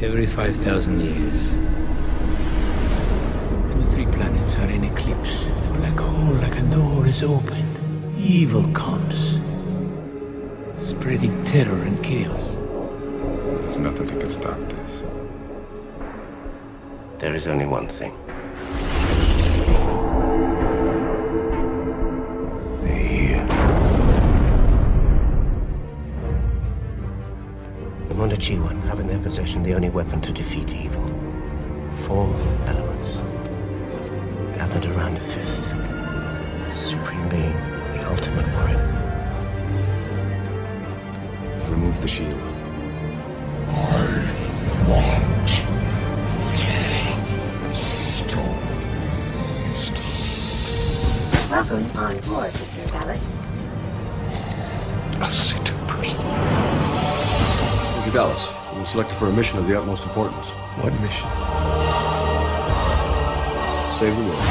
every 5,000 years. When the three planets are in eclipse, the black hole like a door is opened. Evil comes, spreading terror and chaos. There's nothing that can stop this. There is only one thing. Mondoshawan have in their possession the only weapon to defeat evil. Four elements. Gathered around a fifth. The supreme being, the ultimate warrior. Remove the shield. I want to Welcome on board, Mr. Dallas. A sit person. Major Dallas, you were selected for a mission of the utmost importance. What mission? Save the world.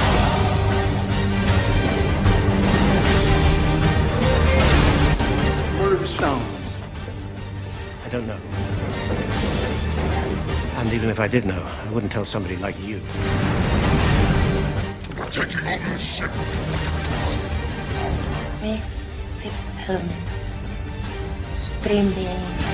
Word of stone. I don't know. And even if I did know, I wouldn't tell somebody like you. Me, um, Fifth Element. Supreme Being.